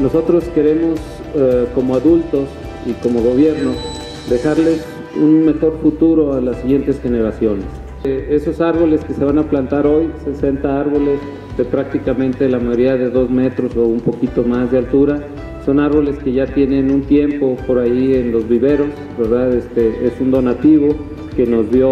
Nosotros queremos, eh, como adultos y como gobierno, dejarles un mejor futuro a las siguientes generaciones. Eh, esos árboles que se van a plantar hoy, 60 árboles de prácticamente la mayoría de dos metros o un poquito más de altura, son árboles que ya tienen un tiempo por ahí en los viveros, ¿verdad? Este, es un donativo que nos dio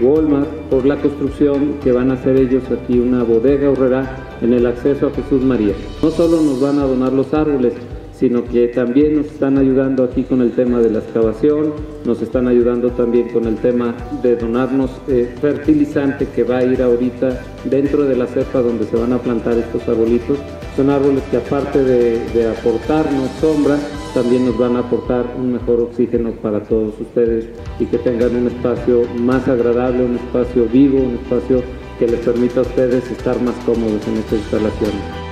Walmart por la construcción que van a hacer ellos aquí una bodega horrera en el acceso a Jesús María. No solo nos van a donar los árboles, sino que también nos están ayudando aquí con el tema de la excavación, nos están ayudando también con el tema de donarnos eh, fertilizante que va a ir ahorita dentro de la cepa donde se van a plantar estos arbolitos. Son árboles que aparte de, de aportarnos sombra, también nos van a aportar un mejor oxígeno para todos ustedes y que tengan un espacio más agradable, un espacio vivo, un espacio que les permita a ustedes estar más cómodos en estas instalaciones.